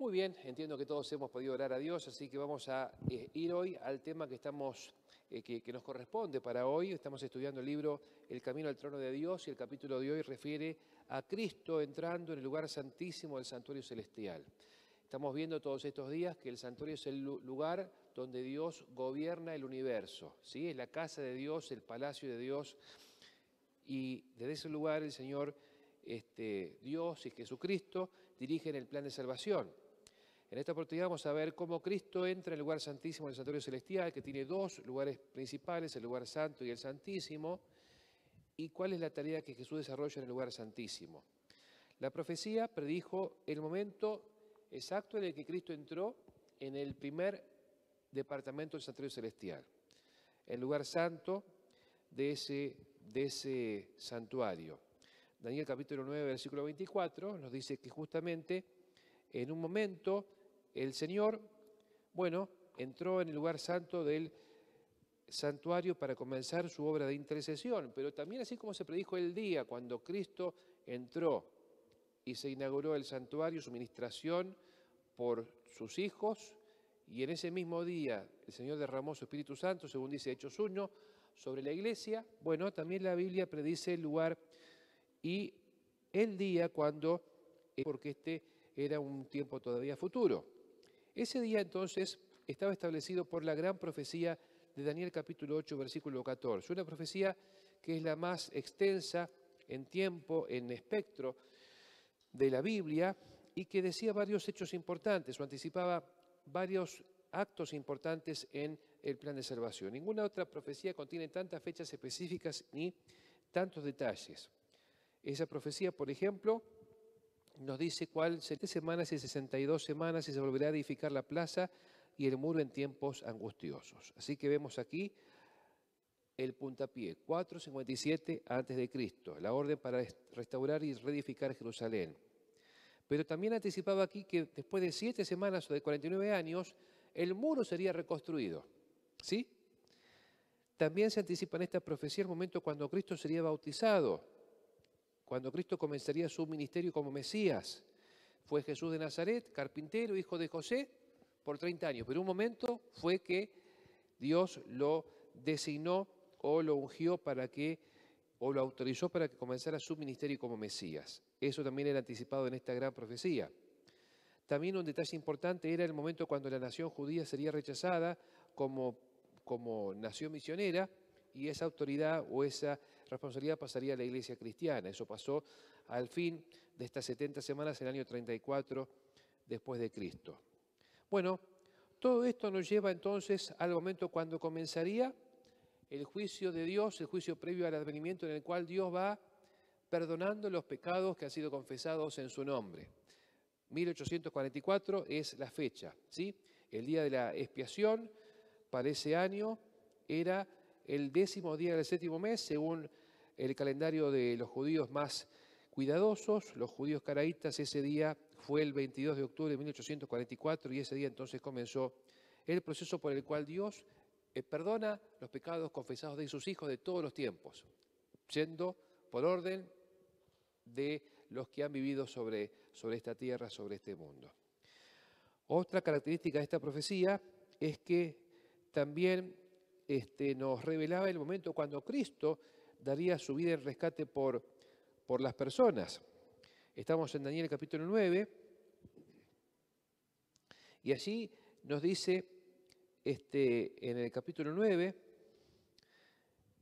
Muy bien, entiendo que todos hemos podido orar a Dios, así que vamos a eh, ir hoy al tema que, estamos, eh, que, que nos corresponde para hoy. Estamos estudiando el libro El Camino al Trono de Dios y el capítulo de hoy refiere a Cristo entrando en el lugar santísimo del santuario celestial. Estamos viendo todos estos días que el santuario es el lu- lugar donde Dios gobierna el universo, ¿sí? Es la casa de Dios, el palacio de Dios, y desde ese lugar el Señor, este, Dios y Jesucristo dirigen el plan de salvación. En esta oportunidad vamos a ver cómo Cristo entra en el lugar santísimo del santuario celestial, que tiene dos lugares principales, el lugar santo y el santísimo, y cuál es la tarea que Jesús desarrolla en el lugar santísimo. La profecía predijo el momento exacto en el que Cristo entró en el primer departamento del santuario celestial, el lugar santo de ese, de ese santuario. Daniel capítulo 9, versículo 24 nos dice que justamente en un momento el Señor, bueno, entró en el lugar santo del santuario para comenzar su obra de intercesión, pero también así como se predijo el día cuando Cristo entró y se inauguró el santuario, su ministración por sus hijos, y en ese mismo día el Señor derramó su Espíritu Santo, según dice Hechos 1, sobre la iglesia, bueno, también la Biblia predice el lugar y el día cuando, porque este era un tiempo todavía futuro. Ese día entonces estaba establecido por la gran profecía de Daniel capítulo 8, versículo 14, una profecía que es la más extensa en tiempo, en espectro de la Biblia y que decía varios hechos importantes o anticipaba varios actos importantes en el plan de salvación. Ninguna otra profecía contiene tantas fechas específicas ni tantos detalles. Esa profecía, por ejemplo, nos dice cuál 7 semanas y 62 semanas y se volverá a edificar la plaza y el muro en tiempos angustiosos. Así que vemos aquí el puntapié, 457 antes de Cristo, la orden para restaurar y reedificar Jerusalén. Pero también anticipaba aquí que después de siete semanas o de 49 años, el muro sería reconstruido. ¿Sí? También se anticipa en esta profecía el momento cuando Cristo sería bautizado, cuando Cristo comenzaría su ministerio como Mesías. Fue Jesús de Nazaret, carpintero, hijo de José, por 30 años. Pero un momento fue que Dios lo designó o lo ungió para que, o lo autorizó para que comenzara su ministerio como Mesías. Eso también era anticipado en esta gran profecía. También un detalle importante era el momento cuando la nación judía sería rechazada como, como nación misionera y esa autoridad o esa responsabilidad pasaría a la iglesia cristiana. Eso pasó al fin de estas 70 semanas en el año 34 después de Cristo. Bueno, todo esto nos lleva entonces al momento cuando comenzaría el juicio de Dios, el juicio previo al advenimiento en el cual Dios va perdonando los pecados que han sido confesados en su nombre. 1844 es la fecha, ¿sí? El día de la expiación para ese año era el décimo día del séptimo mes, según el calendario de los judíos más cuidadosos. Los judíos caraítas ese día fue el 22 de octubre de 1844 y ese día entonces comenzó el proceso por el cual Dios eh, perdona los pecados confesados de sus hijos de todos los tiempos, yendo por orden de los que han vivido sobre, sobre esta tierra, sobre este mundo. Otra característica de esta profecía es que también este, nos revelaba el momento cuando Cristo daría su vida en rescate por, por las personas. Estamos en Daniel capítulo 9 y allí nos dice este, en el capítulo 9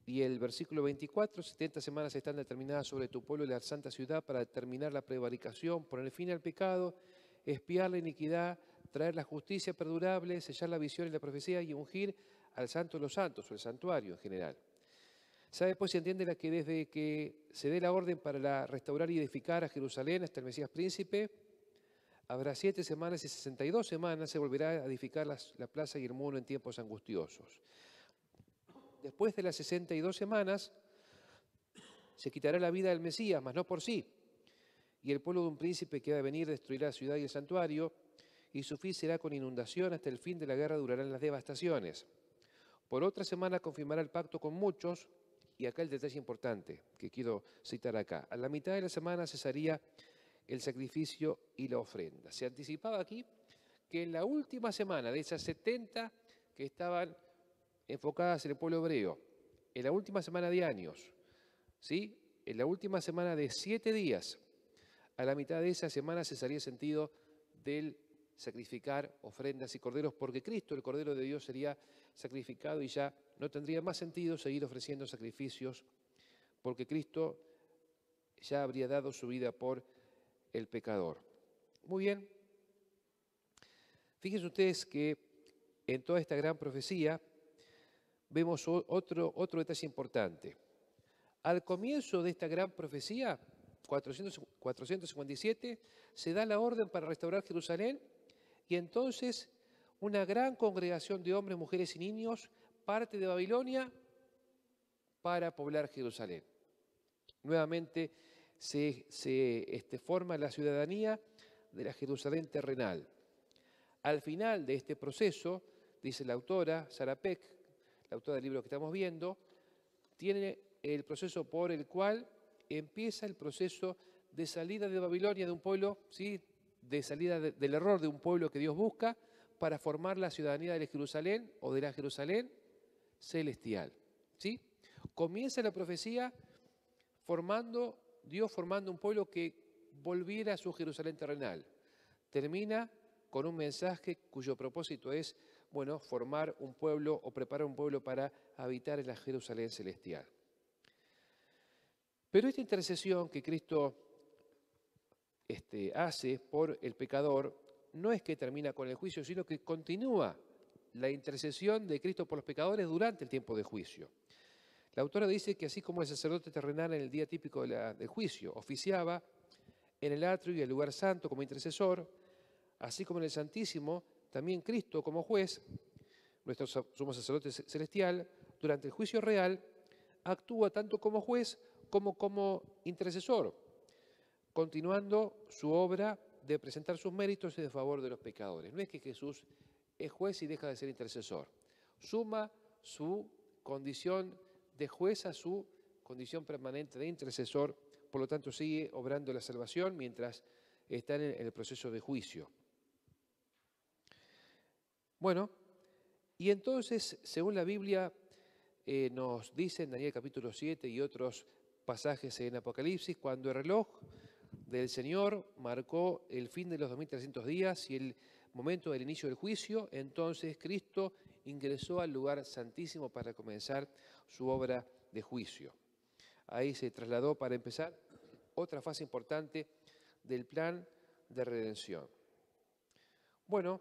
y el versículo 24, 70 semanas están determinadas sobre tu pueblo y la santa ciudad para determinar la prevaricación, poner fin al pecado, espiar la iniquidad, traer la justicia perdurable, sellar la visión y la profecía y ungir al santo de los santos o el santuario en general. ¿Sabe pues se entiende la que desde que se dé la orden para la restaurar y edificar a Jerusalén hasta el Mesías príncipe, habrá siete semanas y 62 semanas se volverá a edificar la plaza y el muro en tiempos angustiosos. Después de las 62 semanas se quitará la vida del Mesías, mas no por sí. Y el pueblo de un príncipe que ha de venir destruirá la ciudad y el santuario, y su fin será con inundación, hasta el fin de la guerra durarán las devastaciones. Por otra semana confirmará el pacto con muchos, y acá el detalle importante que quiero citar acá. A la mitad de la semana cesaría el sacrificio y la ofrenda. Se anticipaba aquí que en la última semana de esas 70 que estaban enfocadas en el pueblo hebreo, en la última semana de años, ¿sí? en la última semana de siete días, a la mitad de esa semana se salía sentido del sacrificar ofrendas y corderos, porque Cristo, el Cordero de Dios, sería sacrificado y ya no tendría más sentido seguir ofreciendo sacrificios, porque Cristo ya habría dado su vida por el pecador. Muy bien. Fíjense ustedes que en toda esta gran profecía vemos otro, otro detalle importante. Al comienzo de esta gran profecía, 457, se da la orden para restaurar Jerusalén y entonces una gran congregación de hombres, mujeres y niños parte de Babilonia para poblar Jerusalén. Nuevamente se, este, forma la ciudadanía de la Jerusalén terrenal. Al final de este proceso, dice la autora, Sara Peck, la autora del libro que estamos viendo, tiene el proceso por el cual empieza el proceso de salida de Babilonia de un pueblo, ¿sí? de salida del error de un pueblo que Dios busca para formar la ciudadanía de Jerusalén o de la Jerusalén celestial. ¿sí? Comienza la profecía formando, Dios formando un pueblo que volviera a su Jerusalén terrenal. Termina con un mensaje cuyo propósito es, bueno, formar un pueblo o preparar un pueblo para habitar en la Jerusalén celestial. Pero esta intercesión que Cristo este, hace por el pecador no es que termina con el juicio, sino que continúa la intercesión de Cristo por los pecadores durante el tiempo de juicio. La autora dice que así como el sacerdote terrenal en el día típico del juicio oficiaba en el atrio y el lugar santo como intercesor, así como en el Santísimo, también Cristo como juez, nuestro sumo sacerdote celestial, durante el juicio real, actúa tanto como juez como como intercesor, continuando su obra de presentar sus méritos en favor de los pecadores. No es que Jesús es juez y deja de ser intercesor. Suma su condición de juez a su condición permanente de intercesor, por lo tanto sigue obrando la salvación mientras está en el proceso de juicio. Bueno, y entonces, según la Biblia eh, nos dice en Daniel capítulo 7 y otros pasajes en Apocalipsis, cuando el reloj del Señor marcó el fin de los 2300 días y el momento del inicio del juicio, entonces Cristo ingresó al lugar santísimo para comenzar su obra de juicio. Ahí se trasladó para empezar otra fase importante del plan de redención. Bueno,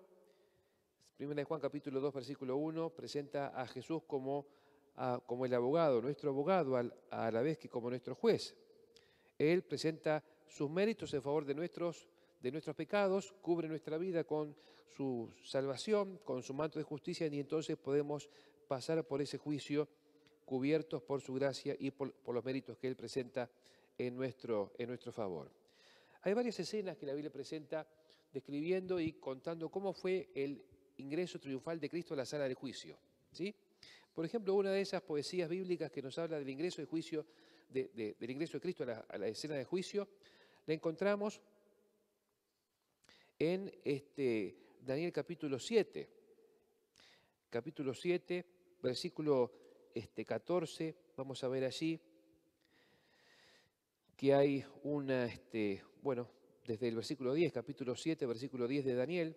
1 Juan capítulo 2, versículo 1, presenta a Jesús como, como el abogado, nuestro abogado, a la vez que como nuestro juez. Él presenta sus méritos en favor de nuestros, de nuestros pecados, cubre nuestra vida con su salvación, con su manto de justicia, y entonces podemos pasar por ese juicio cubiertos por su gracia y por, los méritos que Él presenta en nuestro, en nuestro favor. Hay varias escenas que la Biblia presenta describiendo y contando cómo fue el ingreso triunfal de Cristo a la sala del juicio. ¿sí? Por ejemplo, una de esas poesías bíblicas que nos habla del ingreso de juicio, del ingreso de Cristo a la, escena de juicio, la encontramos en este, Daniel capítulo 7. Capítulo 7, versículo este, 14, vamos a ver allí que hay una, este, bueno, desde el versículo 10, capítulo 7, versículo 10 de Daniel,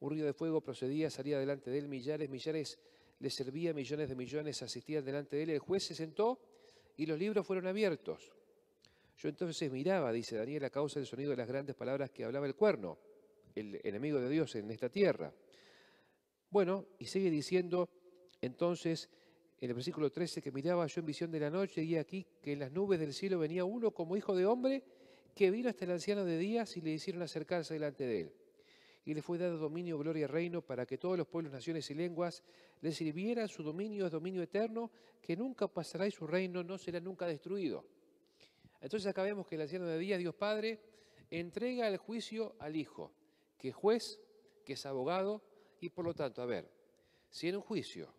un río de fuego procedía, salía delante de él, millares, millares le servía, millones de millones asistían delante de él. El juez se sentó y los libros fueron abiertos. Yo entonces miraba, dice Daniel, a causa del sonido de las grandes palabras que hablaba el cuerno, el enemigo de Dios en esta tierra. Bueno, y sigue diciendo entonces en el versículo 13 que miraba yo en visión de la noche y aquí que en las nubes del cielo venía uno como hijo de hombre que vino hasta el anciano de días y le hicieron acercarse delante de él y le fue dado dominio, gloria y reino para que todos los pueblos, naciones y lenguas le sirvieran. Su dominio es dominio eterno, que nunca pasará y su reino no será nunca destruido. Entonces acá vemos que el anciano de día, Dios Padre, entrega el juicio al Hijo, que es juez, que es abogado, y por lo tanto, a ver, si en un juicio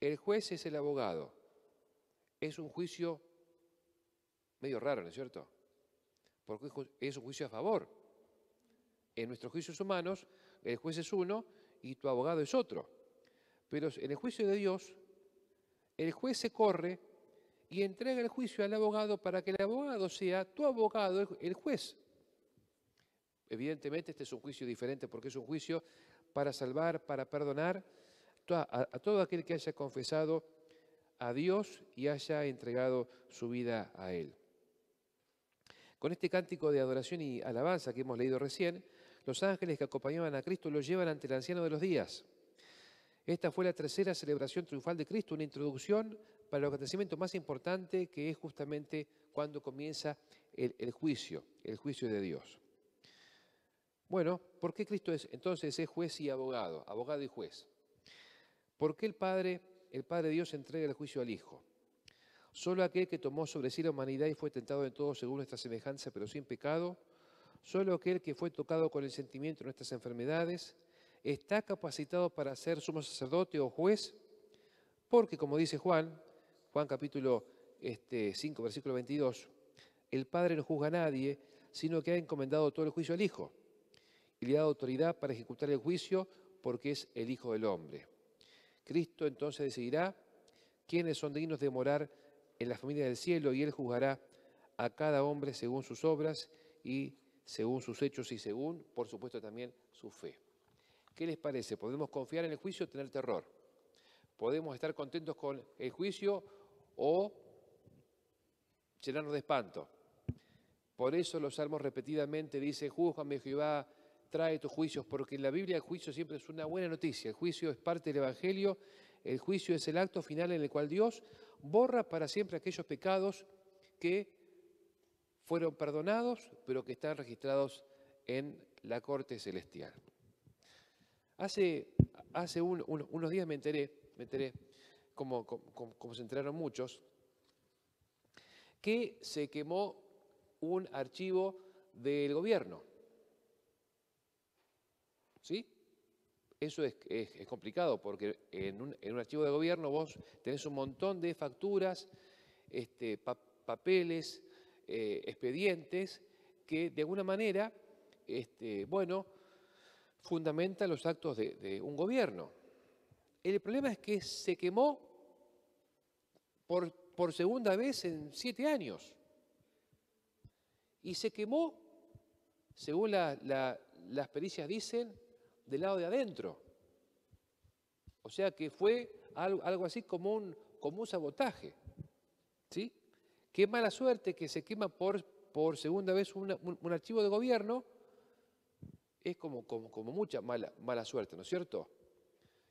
el juez es el abogado, es un juicio medio raro, ¿no es cierto? porque es un juicio a favor. En nuestros juicios humanos, el juez es uno y tu abogado es otro. Pero en el juicio de Dios, el juez se corre y entrega el juicio al abogado para que el abogado sea tu abogado, el juez. Evidentemente este es un juicio diferente porque es un juicio para salvar, para perdonar a, todo aquel que haya confesado a Dios y haya entregado su vida a Él. Con este cántico de adoración y alabanza que hemos leído recién, los ángeles que acompañaban a Cristo lo llevan ante el anciano de los días. Esta fue la tercera celebración triunfal de Cristo, una introducción para el acontecimiento más importante que es justamente cuando comienza el juicio, el juicio de Dios. Bueno, ¿por qué Cristo es entonces es juez y abogado, abogado y juez? ¿Por qué el Padre, el Padre Dios entrega el juicio al Hijo? Solo aquel que tomó sobre sí la humanidad y fue tentado en todo según nuestra semejanza, pero sin pecado, solo aquel que fue tocado con el sentimiento de nuestras enfermedades, está capacitado para ser sumo sacerdote o juez, porque como dice Juan, Juan capítulo este, 5, versículo 22, el Padre no juzga a nadie, sino que ha encomendado todo el juicio al Hijo, y autoridad para ejecutar el juicio, porque es el Hijo del Hombre. Cristo entonces decidirá quiénes son dignos de morar en la familia del cielo, y Él juzgará a cada hombre según sus obras y según sus hechos y según, por supuesto, también su fe. ¿Qué les parece? ¿Podemos confiar en el juicio o tener terror? ¿Podemos estar contentos con el juicio o llenarnos de espanto? Por eso los salmos repetidamente dicen, júzgame Jehová, trae tus juicios, porque en la Biblia el juicio siempre es una buena noticia. El juicio es parte del Evangelio, el juicio es el acto final en el cual Dios borra para siempre aquellos pecados que fueron perdonados, pero que están registrados en la corte celestial. Hace, hace unos días me enteré, me enteré como, como, se enteraron muchos, que se quemó un archivo del gobierno. ¿Sí? Eso es, complicado porque en un, archivo de gobierno vos tenés un montón de facturas, este, papeles, eh, expedientes que de alguna manera, este, bueno, fundamentan los actos de, un gobierno. El problema es que se quemó por segunda vez en siete años. Y se quemó, según las pericias dicen, del lado de adentro. O sea que fue algo, así como un, como un sabotaje. ¿Sí? Qué mala suerte que se quema por, por segunda vez un, archivo de gobierno. Es como, como, como mucha mala, mala suerte, ¿no es cierto?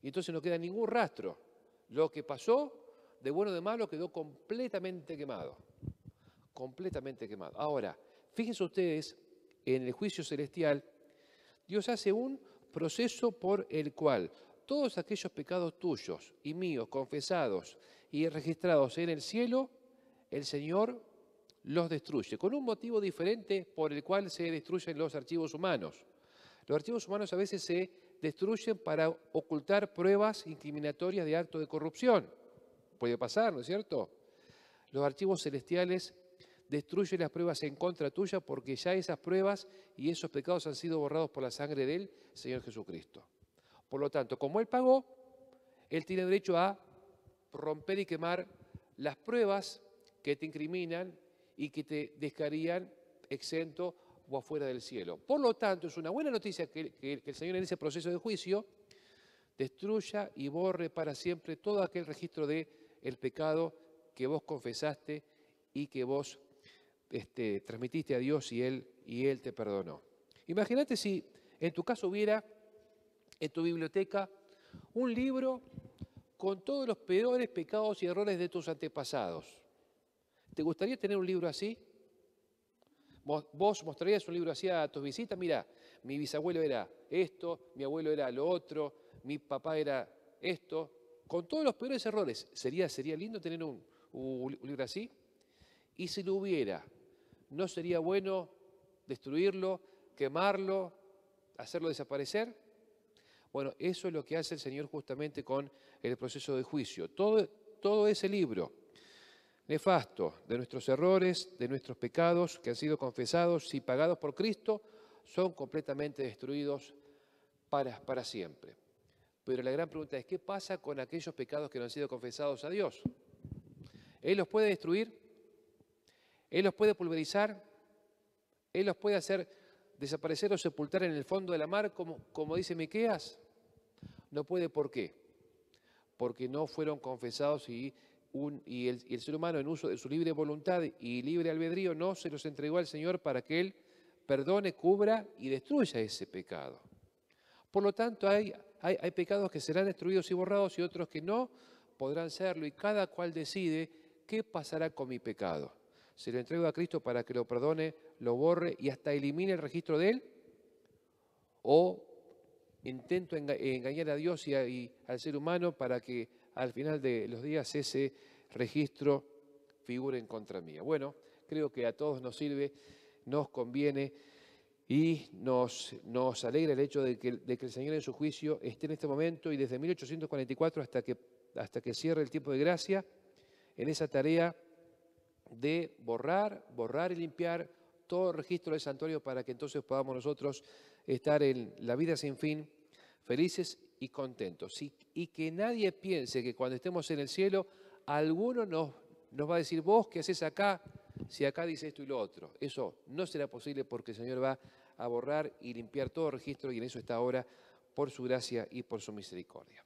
Y entonces no queda ningún rastro. Lo que pasó, de bueno o de malo, quedó completamente quemado. Completamente quemado. Ahora, fíjense ustedes, en el juicio celestial, Dios hace un proceso por el cual todos aquellos pecados tuyos y míos confesados y registrados en el cielo el Señor los destruye, con un motivo diferente por el cual se destruyen los archivos humanos. Los archivos humanos a veces se destruyen para ocultar pruebas incriminatorias de actos de corrupción. Puede pasar, ¿no es cierto? Los archivos celestiales destruyen las pruebas en contra tuya porque ya esas pruebas y esos pecados han sido borrados por la sangre del Señor Jesucristo. Por lo tanto, como Él pagó, Él tiene derecho a romper y quemar las pruebas que te incriminan y que te dejarían exento o afuera del cielo. Por lo tanto, es una buena noticia que, el Señor en ese proceso de juicio destruya y borre para siempre todo aquel registro de el pecado que vos confesaste y que vos este, transmitiste a Dios y Él, y Él te perdonó. Imagínate si en tu caso hubiera en tu biblioteca un libro con todos los peores pecados y errores de tus antepasados. ¿Te gustaría tener un libro así? Vos mostrarías un libro así a tus visitas, mira, mi bisabuelo era esto, mi abuelo era lo otro, mi papá era esto, con todos los peores errores. ¿Sería, sería lindo tener un, un libro así? Y si lo hubiera, ¿no sería bueno destruirlo, quemarlo, hacerlo desaparecer? Bueno, eso es lo que hace el Señor justamente con el proceso de juicio. Todo, ese libro nefasto de nuestros errores, de nuestros pecados que han sido confesados y pagados por Cristo, son completamente destruidos para, para siempre. Pero la gran pregunta es, ¿qué pasa con aquellos pecados que no han sido confesados a Dios? ¿Él los puede destruir? ¿Él los puede pulverizar? ¿Él los puede hacer desaparecer o sepultar en el fondo de la mar, como, dice Miqueas? No puede, ¿por qué? Porque no fueron confesados y el, ser humano en uso de su libre voluntad y libre albedrío no se los entregó al Señor para que Él perdone, cubra y destruya ese pecado. Por lo tanto, hay, hay pecados que serán destruidos y borrados y otros que no podrán serlo y cada cual decide qué pasará con mi pecado. ¿Se lo entrego a Cristo para que lo perdone, lo borre y hasta elimine el registro de Él? ¿O intento engañar a Dios y al ser humano para que al final de los días ese registro figure en contra mía. Bueno, creo que a todos nos sirve, nos conviene y nos, nos alegra el hecho de que, de que, el Señor en su juicio esté en este momento y desde 1844 hasta que, hasta que cierre el tiempo de gracia, en esa tarea de borrar, borrar y limpiar todo registro del santuario para que entonces podamos nosotros estar en la vida sin fin, felices y contentos. Y, que nadie piense que cuando estemos en el cielo, alguno nos, nos va a decir, vos, ¿qué haces acá? Si acá dice esto y lo otro. Eso no será posible porque el Señor va a borrar y limpiar todo registro y en eso está ahora por su gracia y por su misericordia.